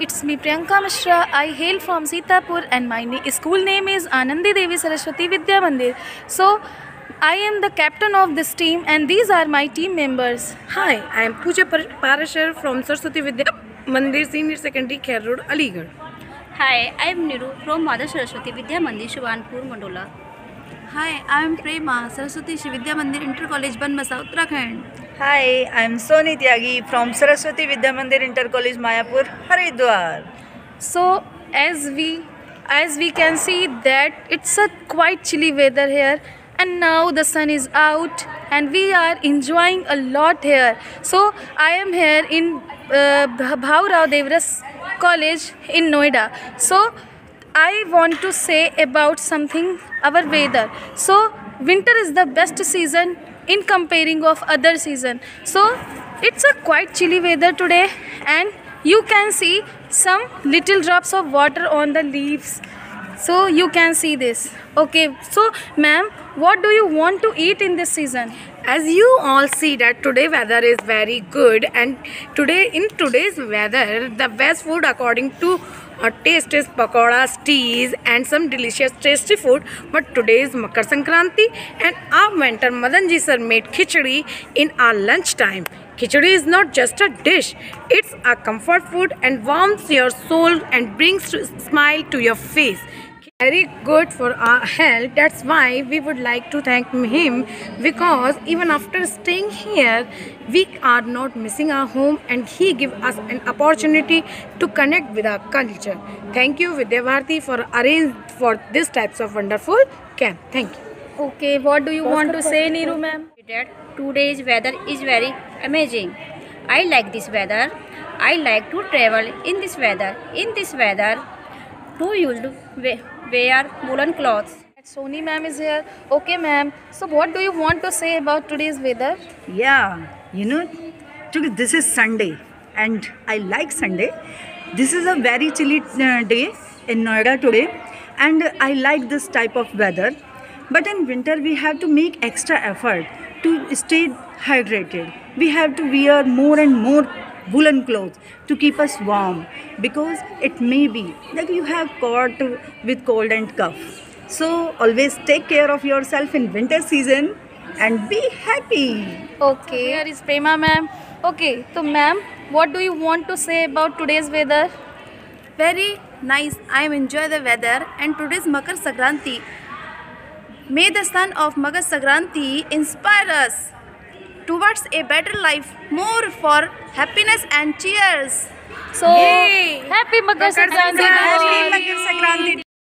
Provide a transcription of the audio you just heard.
It's me Priyanka Mishra. I hail from Sitapur and my na- school name is Anandi Devi Saraswati Vidya Mandir. So I am the captain of this team and these are my team members. Hi, I am Pooja Par- Parashar from Saraswati Vidya Mandir Senior Secondary Khair Road, Aligarh. Hi, I am Niru from Mother Saraswati Vidya Mandir, Shubhanpur, Mandola. Hi, I am Prema, Saraswati Shri Vidya Mandir Inter College, Banbasa, Uttarakhand. Hi, I am Soni Tyagi from Saraswati Vidya Mandir Inter College Mayapur, Haridwar. So as we as we can see that it's a quite chilly weather here and now the sun is out and we are enjoying a lot here. So I am here in uh, Bhav Rao Devras College in Noida. So I want to say about something our weather. So winter is the best season in comparing of other season. So it's a quite chilly weather today and you can see some little drops of water on the leaves. So you can see this. Okay, so ma'am, what do you want to eat in this season? As you all see that today weather is very good and today in today's weather the best food according to uh, taste is pakoras, teas and some delicious tasty food but today is Makar Sankranti and our mentor Madan ji sir made khichdi in our lunch time. Khichdi is not just a dish, it's a comfort food and warms your soul and brings smile to your face. Very good for our health. That's why we would like to thank him because even after staying here, we are not missing our home and he give us an opportunity to connect with our culture. Thank you Vidya Bharati for arrange for this types of wonderful camp. Thank you. Okay, what do you want to say, Neeru ma'am? That today's weather is very amazing. I like this weather. I like to travel in this weather. In this weather, too used we- wear woolen clothes. Soni ma'am is here. Okay, ma'am. So what do you want to say about today's weather? Yeah, you know, today this is Sunday and I like Sunday. This is a very chilly uh, day in Noida today and I like this type of weather. But in winter, we have to make extra effort to stay hydrated. We have to wear more and more woolen clothes to keep us warm because it may be that you have caught with cold and cough. So always take care of yourself in winter season and be happy. Okay, here is Prema ma'am. Okay, so ma'am, what do you want to say about today's weather? Very nice. I am enjoy the weather and today's Makar Sankranti. May the sun of Makar Sankranti inspire us towards a better life, more for happiness and cheers. So, happy Makar Sankranti to all.